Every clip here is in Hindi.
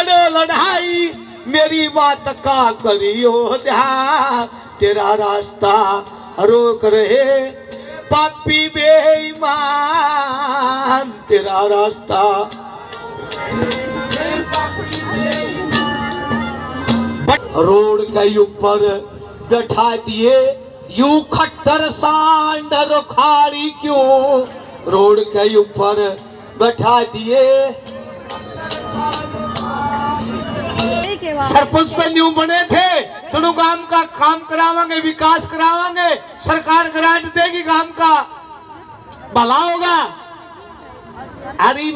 लड़ो लड़ाई, मेरी बात का करियो ध्यान। तेरा रास्ता रोक रहे, पापी बेईमान। तेरा रास्ता रोड के ऊपर बैठा दिए, यू खट्टर सांड रुखाड़ी क्यों? रोड के ऊपर बैठा दिए सरपंच तो न्यू बने थे तुम गाँव का काम करावांगे, विकास करावांगे, सरकार ग्रांट देगी गाँव का। भला होगा। अरे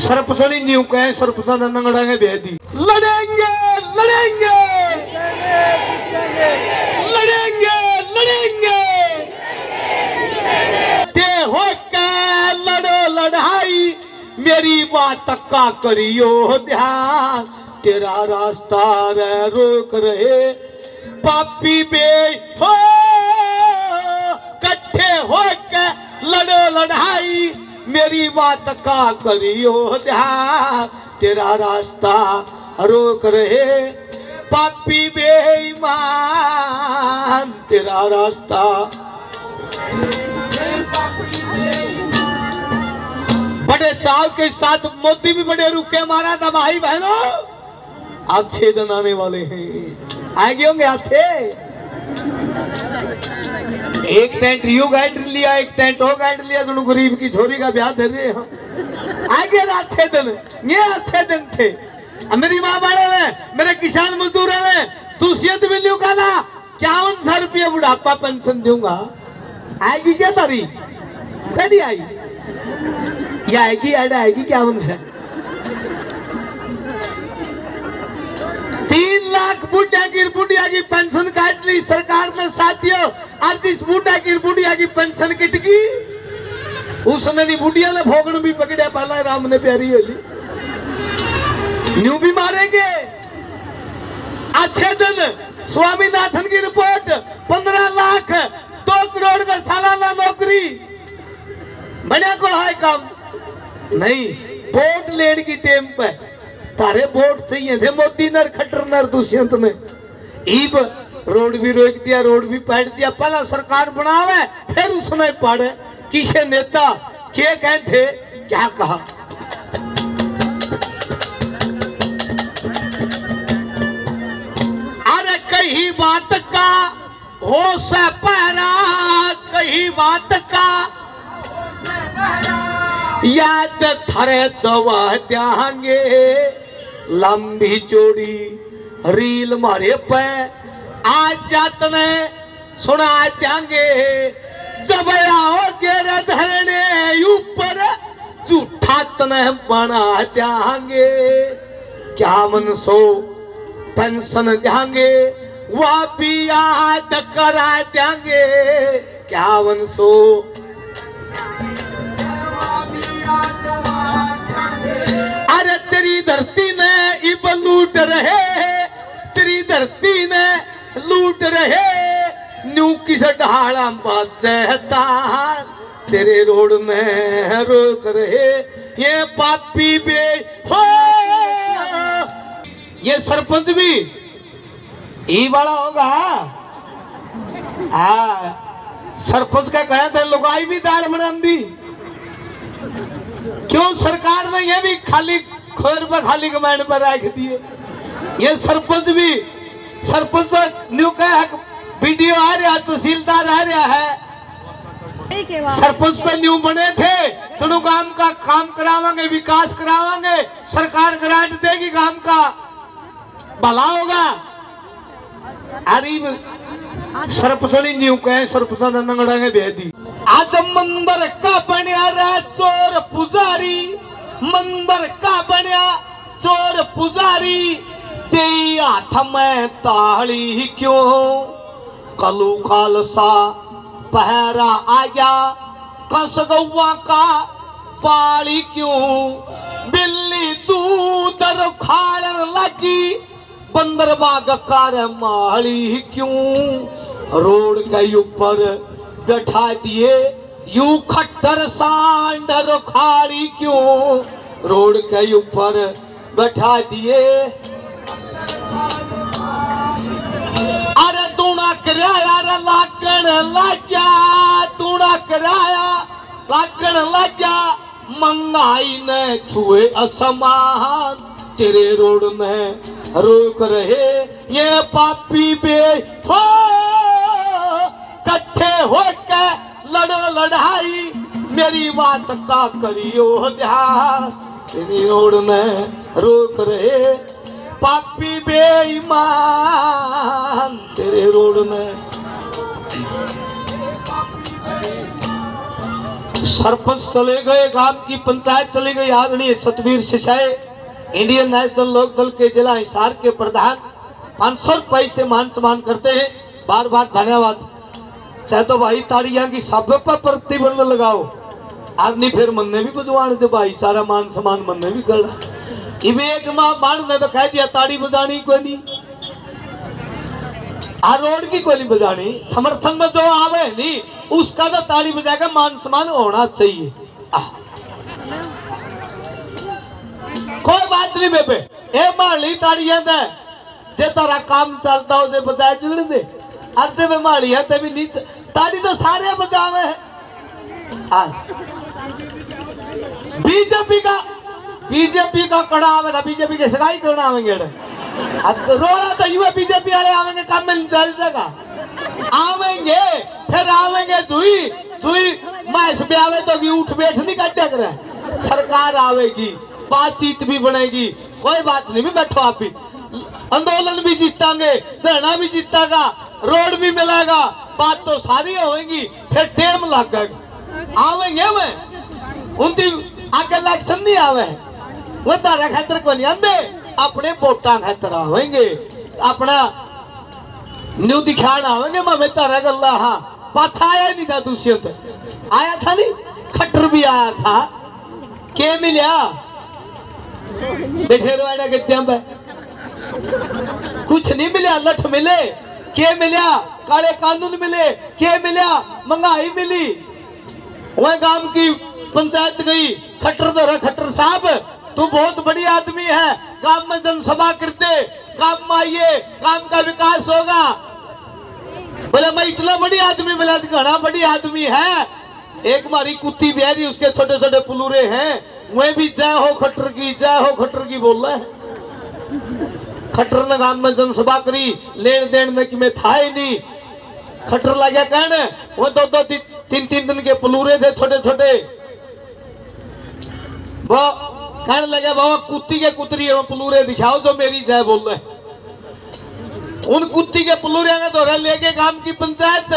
सरपंच न्यू कहे, सरपंच नंगड़ांगे बेदी। लड़ेंगे लड़ेंगे। लड़ेंगे लड़ेंगे। ते हो के लड़ो लड़ाई, मेरी बात का करियो ध्यान। तेरा रास्ता रे रोक रहे। पापी बे, हो, कट्ठे हो के लड़ो लड़ाई। मेरी बात का करियो ध्यान। तेरा रास्ता रोक रहे। पापी बेईमान, तेरा रास्ता। बड़े चाव के साथ मोदी भी बड़े रुके मारा था भाई बहनों। अच्छे दिन आने वाले हैं। आएँगे होंगे अच्छे एक टेंट, यू गाइड लिया, एक टेंट वो गाइड लिया दोनों गरीब की छोरी का ब्याह दे रहे ना अच्छे दिन? ये अच्छे दिन थे। मेरी माँ वाले ने मेरे किसान मजदूर ने तू मिलियो का ना। इक्यावन सौ रुपया बुढ़ापा पेंशन दूँगा। आएगी क्या तारी कभी आई? ये आएगी ऐड आएगी इक्यावन सौ तीन लाख बुढ़िया की बुढ़िया की पेंशन काट ली। सरकार ने साथियों, आज इस बुढ़िया की बुढ़िया की पेंशन किट उसने नहीं बुढ़िया ने भोगन भी पकड़ा पहला राम ने प्यारी होली। न्यू भी मारेंगे। अच्छे दिन, स्वामीनाथन की रिपोर्ट, पंद्रह लाख, दो करोड़ का सालाना नौकरी। बने को है काम। नहीं वोट लेने की टेम पे तारे वोट चाहिए थे मोदी नर खट्टर नर दुष्यंत ने ईब, रोड भी रोक दिया, रोड भी पैट दिया। पहला सरकार बनावे, फिर उसने पाड़े। किसे नेता, के कहे थे, क्या कहा? अरे कही बात का, हो से पहरा, कही बात का। याद थरे दवा देंगे लंबी चौड़ी, रील मारे पे। आज जातने सुना जाएँगे जब आओ गेरे धरने, ऊपर झूठा तने बना चाहेंगे क्या मन सो पेंशन देंगे वह भी याद करा देंगे। क्या मन सो अरे तेरी धरती ने लूट रहे तेरी धरती ने लूट रहे न्यू किस ढाला बादता तेरे रोड में रोक रहे ये पापी बे हो। ये सरपंच भी। ई वाला होगा। हाँ। सरपंच का कहा था, लुगाई भी दाल बना दी क्यों सरकार ने ये भी खाली खोर पर खाली कमांड पर रख दिए? ये सरपंच भी सरपंच न्यू का वीडियो आ रहा तहसीलदार आ रहा है। सरपंच तो न्यू बने थे तुम गाँव का काम करावांगे विकास करावांगे सरकार ग्रांट देगी गाँव का। भला होगा। अरे सरपंच न्यू कहे सरपंच नंगड़ांगे बेदी। आज मंदिर का बनया रे चोर पुजारी। मंदिर का बनया चोर पुजारी। ते हाथ में ताली क्यों? कलू खालसा पहरा आया, कस गौआ का पाली क्यों? बिल्ली दूध खाड़न लगी, बंदर बाग कर माली क्यों? रोड के ऊपर बैठा दिए, यू खट्टर सांड रुखाड़ी क्यों? रोड के ऊपर बैठा दिए अरे तूना कराया रे लागण लाग्या तूना कराया लागण लाग्या महँगाई ने छुए असमान, तेरे रोड में रोक रहे ये पापी बे। हो, कट्ठे होके लड़ो लड़ाई, मेरी बात का करियो ध्यान। तेरी रोड में रोक रहे पापी बेईमान तेरे रोड में। सरपंच चले गए, गाँव की पंचायत चली गई, आदरणीय सतवीर सिंचाई, इंडियन नेशनल लोक दल के जिला हिसार के प्रधान, पाँच सौ रुपये से मान सम्मान करते हैं। बार बार धन्यवाद। चाहे तो भाई, ताड़ियाँ की सब पर प्रतिबंध लगाओ। आदमी फिर मन ने भी बजवाने दे भाई, सारा मान सम्मान मन ने भी कर एक माँ मान ने तो कह दिया ताड़ी बजानी कोई नहीं आ रोड की नहीं बजानी समर्थन में जो आवे नहीं उसका तो ताड़ी बजाकर मान सम्मान होना चाहिए। कोई बात नहीं बेबे, ए माली ताड़ियाँ दे जे तारा काम चलता हो, जे बजाय जुड़ दे। अर्जे में माली है तभी नीचे ताड़ी तो सारे बजावे हैं बीजेपी का बीजेपी का कड़ा आवेगा बीजेपी के सगाई करना आवेंगे अब तो रोड़ा तो युवा बीजेपी वाले आवेंगे काम में चल जाएगा आवेंगे, फिर आवेंगे जुई जुई मैस पे आवे तो कि उठ बैठ नहीं कट्या करे। सरकार आवेगी, बातचीत भी बनेगी, कोई बात नहीं, भी बैठो आप भी। आंदोलन भी जीतांगे, धरना भी जीतागा, रोड भी मिलेगा, बात तो सारी होगी फिर टेम लग गएगा आवेंगे मैं। उनकी आगे इलेक्शन नहीं आवे। वो तारा खातर को नहीं आंदे अपने वोटा खातर आवेंगे अपना न्यू दिखान आवेंगे मैं तारा गल्ला हाँ पाथा आया नहीं था दूसरे आया था नहीं खट्टर भी आया था के मिलिया बैठे रहो कितने पे कुछ नहीं मिला लठ मिले के मिला काले कानून मिले के मिला महँगाई मिली वह गाँव की पंचायत गई खट्टर दरा खट्टर साहब तू बहुत बड़ी आदमी है। गाँव में जनसभा करते, गाँव में आइए, गाँव का विकास होगा। बोले, मैं इतना बड़ी आदमी, बोला घना बड़ी आदमी है। एक मारी कुत्ती बिहारी, उसके छोटे छोटे पुलूरे हैं। वह भी जय हो खट्टर की, जय हो खट्टर की बोल रहे हैं। खट्टर ने गाँव में जनसभा करी लेन देन में कि मैं था ही नहीं। खट्टर लगा कहने वो दो दो तीन तीन दिन के पलूरे थे छोटे छोटे वो कहने लगे, बाबा, कुत्ती के कुतरी है पलूरे दिखाओ जो मेरी जय बोल रहे उन कुत्ती के पलूरे का दौरा लेके गाँव की पंचायत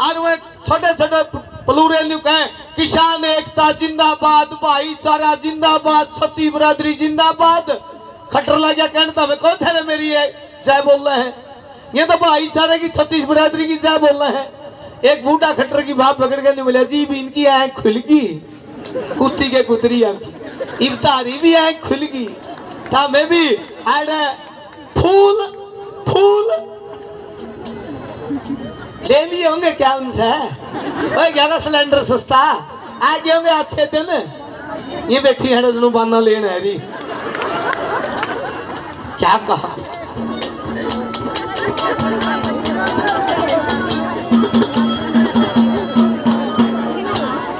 और वह छोटे छोटे पलूरे कहे, किसान एकता जिंदाबाद, भाईचारा जिंदाबाद छत्ती बरादरी जिंदाबाद। खट्टर लगा कहने तो हमें कौन थे मेरी है जय बोल रहे हैं? ये तो भाईचारे की छत्तीस बरादरी की जय बोल रहे हैं। एक बूढ़ा खट्टर की भाप पकड़ के नहीं मिला जी, भी इनकी आँख खुल गई। कुत्ती के कुतरी आँख इफ्तारी भी आँख खुल गई। था मैं भी एड फूल फूल। ले लिए होंगे क्या उनसे भाई ग्यारह सिलेंडर सस्ता। आ गए होंगे अच्छे दिन। ये बैठी है रजनू बाना लेने है री क्या कहा?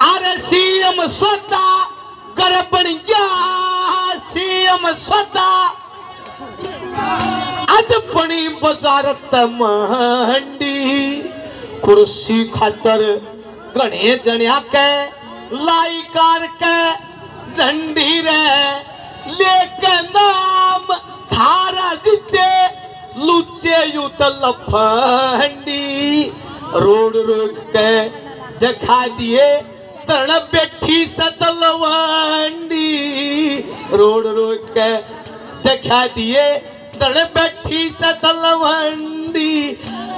अरे सीएम स्वता गरबण गया सीएम स्वता आज पणी बाजारत मंडी। कुर्सी खातर घणे जण्या के लाई कार के झंडी रे। लेके नाम थारा जीते लुचे युत लफंडी। रोड रोक के दिखा दिए रोड रोक के दिखा दिए बैठी सतलवंडी।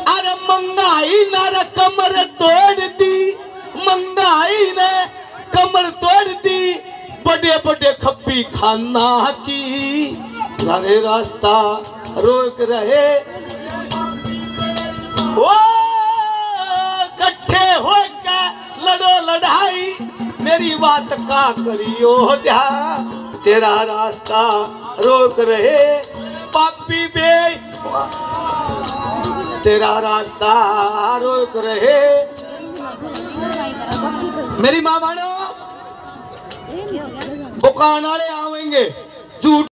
अरे मंगाई न कमर तोड़ दी। मंगाई ने, कमर तोड़ दी। बड़े बड़े खप्पी खाना की। सारे रास्ता रोक रहे। ओ इकट्ठे होकर लड़ो लड़ाई, मेरी बात का करियो ध्यान। तेरा रास्ता रोक रहे पापी बे। तेरा रास्ता रोक रहे। मेरी माँ मानो दुकान वाले आवेंगे, झूठ